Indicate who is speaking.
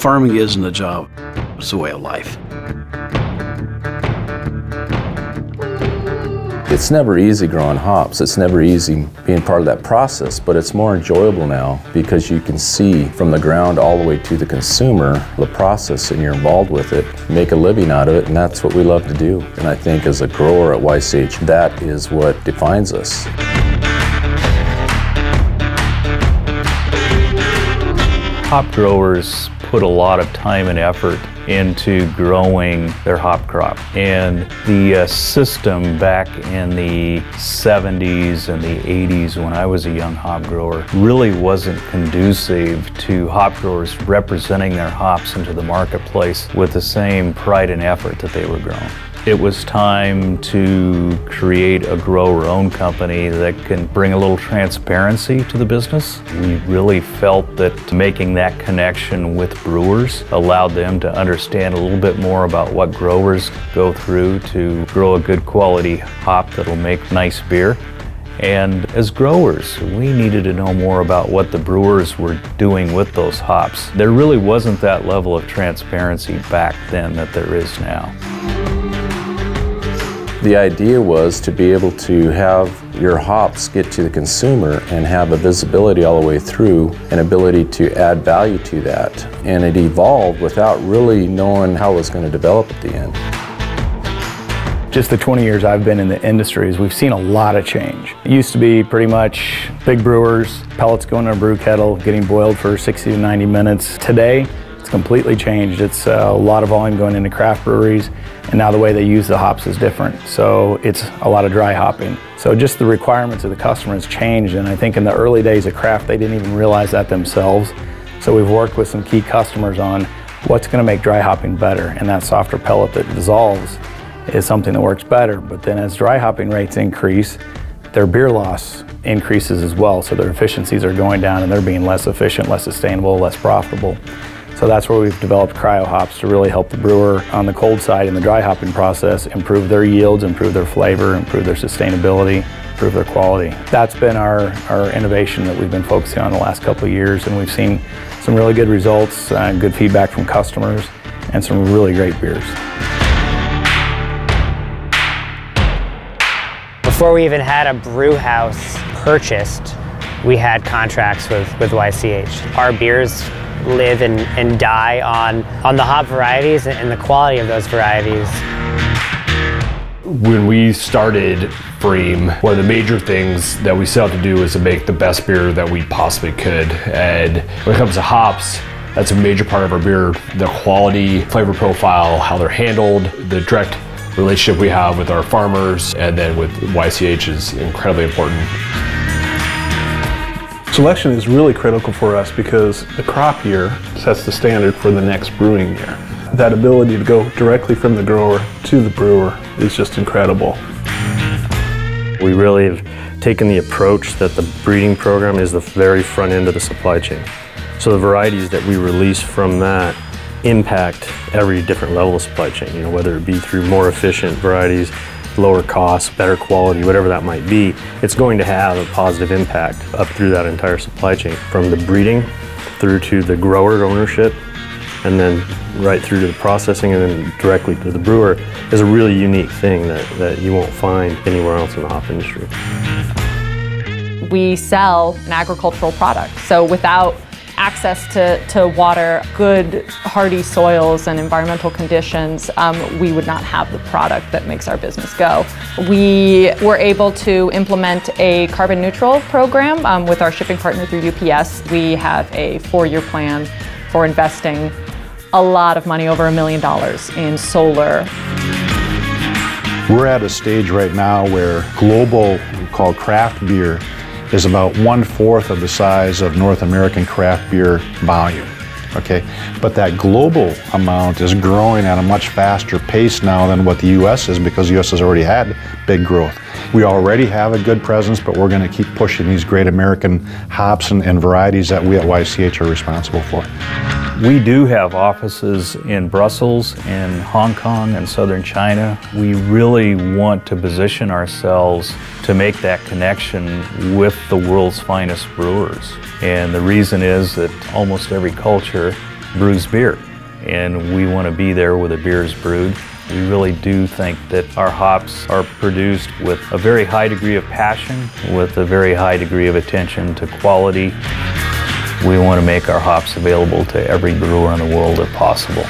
Speaker 1: Farming isn't a job, it's a way of life.
Speaker 2: It's never easy growing hops. It's never easy being part of that process, but it's more enjoyable now because you can see from the ground all the way to the consumer the process and you're involved with it, make a living out of it, and that's what we love to do. And I think as a grower at YCH, that is what defines us.
Speaker 3: Hop growers put a lot of time and effort into growing their hop crop. And the uh, system back in the 70s and the 80s when I was a young hop grower really wasn't conducive to hop growers representing their hops into the marketplace with the same pride and effort that they were growing. It was time to create a grower-owned company that can bring a little transparency to the business. We really felt that making that connection with brewers allowed them to understand a little bit more about what growers go through to grow a good quality hop that'll make nice beer. And as growers, we needed to know more about what the brewers were doing with those hops. There really wasn't that level of transparency back then that there is now.
Speaker 2: The idea was to be able to have your hops get to the consumer and have a visibility all the way through, an ability to add value to that. And it evolved without really knowing how it was going to develop at the end.
Speaker 4: Just the 20 years I've been in the industries, we've seen a lot of change. It used to be pretty much big brewers, pellets going in a brew kettle, getting boiled for 60 to 90 minutes. Today, it's completely changed. It's uh, a lot of volume going into craft breweries, and now the way they use the hops is different. So it's a lot of dry hopping. So just the requirements of the customer has changed, and I think in the early days of craft, they didn't even realize that themselves. So we've worked with some key customers on what's going to make dry hopping better, and that softer pellet that dissolves is something that works better. But then as dry hopping rates increase, their beer loss increases as well. So their efficiencies are going down and they're being less efficient, less sustainable, less profitable. So that's where we've developed cryo hops to really help the brewer on the cold side in the dry hopping process improve their yields, improve their flavor, improve their sustainability, improve their quality. That's been our, our innovation that we've been focusing on the last couple of years and we've seen some really good results, uh, good feedback from customers, and some really great beers.
Speaker 5: Before we even had a brew house purchased, we had contracts with, with YCH. Our beers live and, and die on, on the hop varieties and the quality of those varieties.
Speaker 6: When we started Bream, one of the major things that we set out to do was to make the best beer that we possibly could. And when it comes to hops, that's a major part of our beer. The quality, flavor profile, how they're handled, the direct relationship we have with our farmers, and then with YCH is incredibly important.
Speaker 7: Selection is really critical for us because the crop year sets the standard for the next brewing year. That ability to go directly from the grower to the brewer is just incredible.
Speaker 8: We really have taken the approach that the breeding program is the very front end of the supply chain. So the varieties that we release from that impact every different level of supply chain, you know, whether it be through more efficient varieties, lower costs, better quality, whatever that might be, it's going to have a positive impact up through that entire supply chain, from the breeding through to the grower ownership, and then right through to the processing and then directly to the brewer is a really unique thing that, that you won't find anywhere else in the hop industry.
Speaker 9: We sell an agricultural product, so without access to, to water, good hardy soils and environmental conditions, um, we would not have the product that makes our business go. We were able to implement a carbon neutral program um, with our shipping partner through UPS. We have a four-year plan for investing a lot of money, over a million dollars in solar.
Speaker 10: We're at a stage right now where global, we call craft beer, is about one-fourth of the size of North American craft beer volume. Okay, but that global amount is growing at a much faster pace now than what the U.S. is because the U.S. has already had big growth. We already have a good presence, but we're going to keep pushing these great American hops and, and varieties that we at YCH are responsible for.
Speaker 3: We do have offices in Brussels and Hong Kong and southern China. We really want to position ourselves to make that connection with the world's finest brewers. And the reason is that almost every culture brews beer. And we want to be there where the beer is brewed. We really do think that our hops are produced with a very high degree of passion, with a very high degree of attention to quality. We want to make our hops available to every brewer in the world if possible.